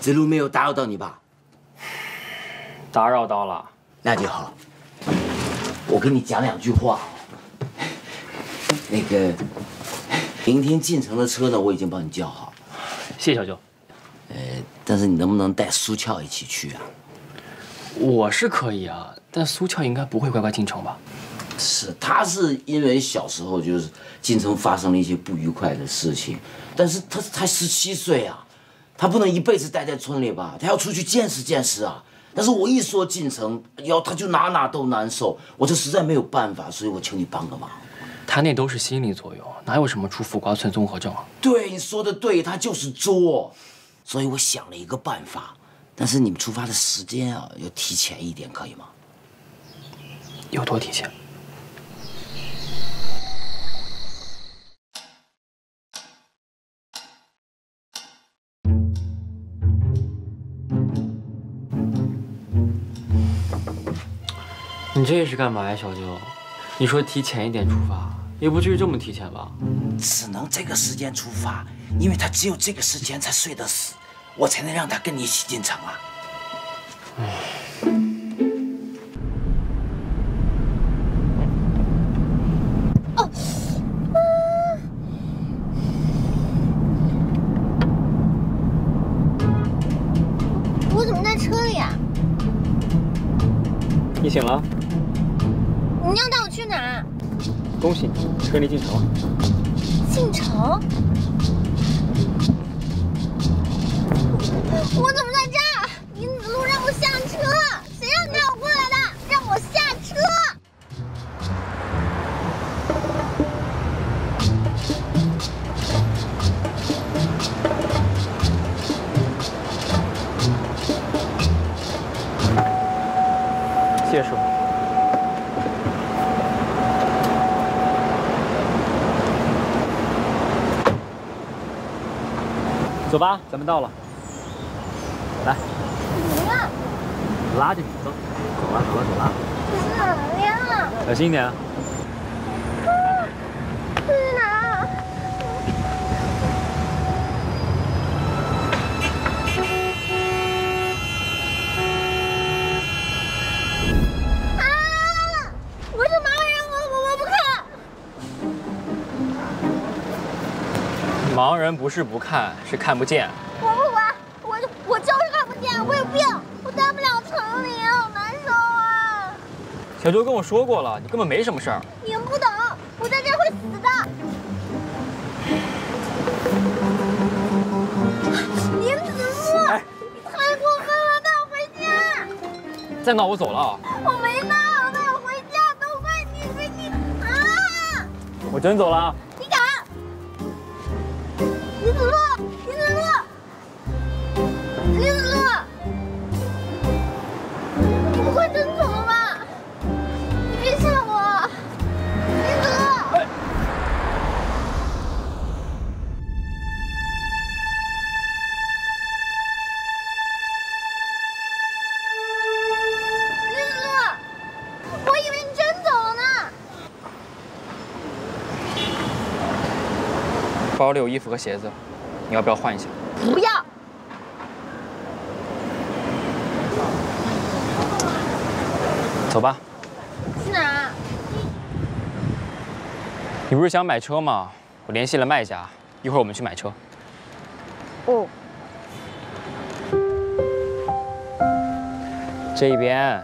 这路没有打扰到你吧？打扰到了，那就好。我跟你讲两句话。那个，明天进城的车呢，我已经帮你叫好。谢谢小舅。呃，但是你能不能带苏俏一起去啊？我是可以啊，但苏俏应该不会乖乖进城吧？是，他是因为小时候就是进城发生了一些不愉快的事情，但是他才十七岁啊，他不能一辈子待在村里吧？他要出去见识见识啊！但是我一说进城，要他就哪哪都难受，我这实在没有办法，所以我求你帮个忙。他那都是心理作用，哪有什么出副瓜村综合症啊？对，你说的对，他就是作，所以我想了一个办法，但是你们出发的时间啊，要提前一点，可以吗？有多提前？你这是干嘛呀，小舅？你说提前一点出发，也不至于这么提前吧？只能这个时间出发，因为他只有这个时间才睡得死，我才能让他跟你一起进城啊。我怎么在车里啊？你醒了？你要带我去哪？恭喜你，车里进城了。进城？我怎么在这儿？林子路让我下车，谁让你带我过来的？让我下车！谢谢师傅。走吧，咱们到了。来，怎么样？拉着你走。走了，走了，走了。怎么样？小心一点。这盲人不是不看，是看不见。我不管，我就我就是看不见，我有病，我待不了城里，好难受啊！小周跟我说过了，你根本没什么事儿。你们不懂，我在这会死的。林子路，哎你太过分了，带我回家！再闹我走了啊！我没闹，带我回家，都怪你，怪你啊！我真走了啊！你敢？林子路，林子路，林子路，包里有衣服和鞋子，你要不要换一下？不要，走吧。去哪儿？你不是想买车吗？我联系了卖家，一会儿我们去买车。哦，这一边。